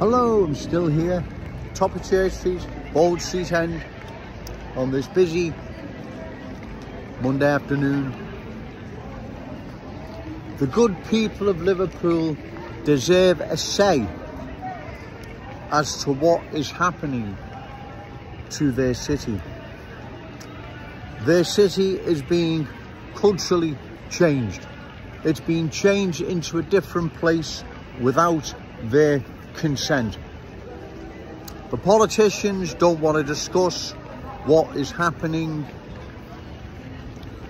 Hello, I'm still here, top of Church Street, Bold Street End, on this busy Monday afternoon. The good people of Liverpool deserve a say as to what is happening to their city. Their city is being culturally changed. It's being changed into a different place without their consent. The politicians don't want to discuss what is happening.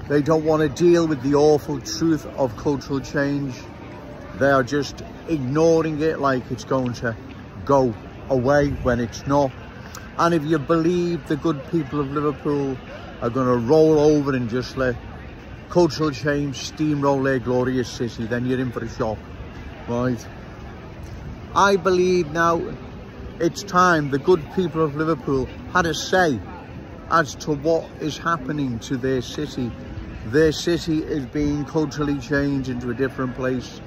They don't want to deal with the awful truth of cultural change. They are just ignoring it like it's going to go away when it's not. And if you believe the good people of Liverpool are going to roll over and just let cultural change steamroll their glorious city, then you're in for a shock, right? I believe now it's time the good people of Liverpool had a say as to what is happening to their city. Their city is being culturally changed into a different place.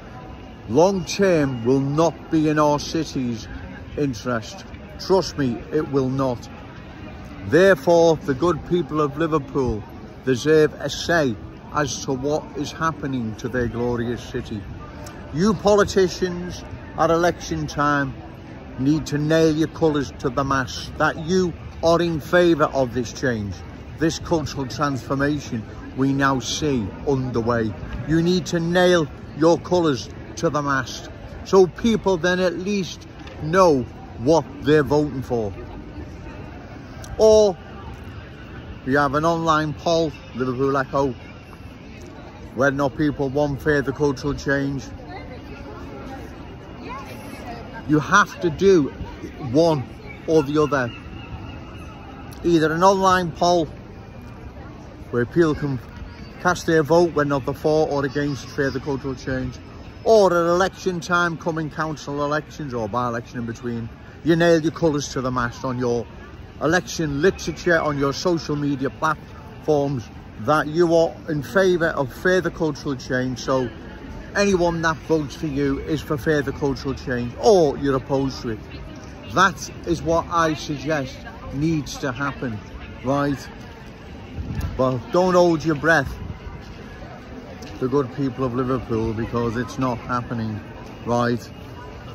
Long term will not be in our city's interest. Trust me, it will not. Therefore, the good people of Liverpool deserve a say as to what is happening to their glorious city. You politicians at election time need to nail your colours to the mast that you are in favour of this change, this cultural transformation we now see underway. You need to nail your colours to the mast so people then at least know what they're voting for. Or we have an online poll, Liverpool Echo, or not people want further cultural change. You have to do one or the other. Either an online poll where people can cast their vote when not for or against further cultural change or at election time coming council elections or by-election in between you nail your colours to the mast on your election literature on your social media platforms that you are in favour of further cultural change. So anyone that votes for you is for further cultural change or you're opposed to it. That is what I suggest needs to happen, right? Well, don't hold your breath, the good people of Liverpool, because it's not happening, right?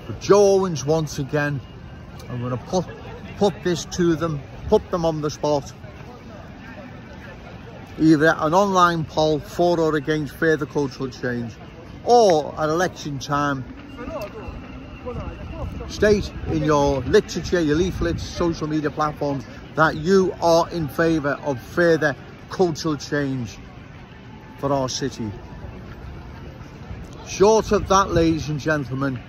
But Joe Owens, once again, I'm going to put, put this to them, put them on the spot either an online poll for or against further cultural change or at election time state in your literature, your leaflets, social media platforms that you are in favour of further cultural change for our city. Short of that, ladies and gentlemen,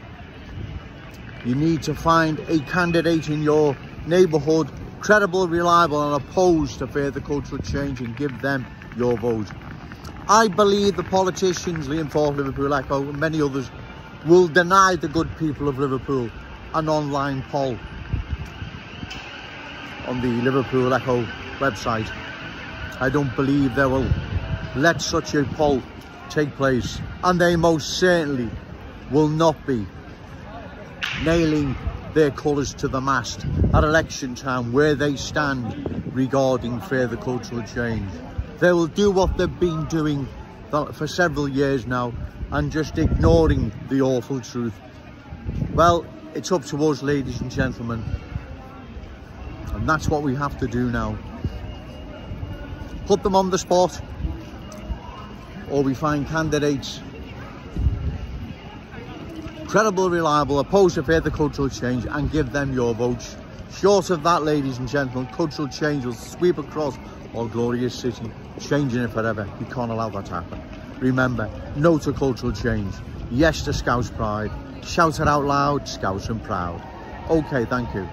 you need to find a candidate in your neighbourhood credible, reliable and opposed to further cultural change and give them your vote. I believe the politicians, Liam Thorp, Liverpool Echo oh, and many others will deny the good people of Liverpool an online poll on the Liverpool Echo website. I don't believe they will let such a poll take place and they most certainly will not be nailing their colours to the mast at election time where they stand regarding further cultural change. They will do what they've been doing for several years now and just ignoring the awful truth. Well, it's up to us, ladies and gentlemen. And that's what we have to do now. Put them on the spot or we find candidates credible, reliable, opposed to further cultural change and give them your votes. Short of that, ladies and gentlemen, cultural change will sweep across our glorious city, changing it forever. We can't allow that to happen. Remember, no to cultural change. Yes to Scouse pride. Shout it out loud, Scouse and proud. Okay, thank you.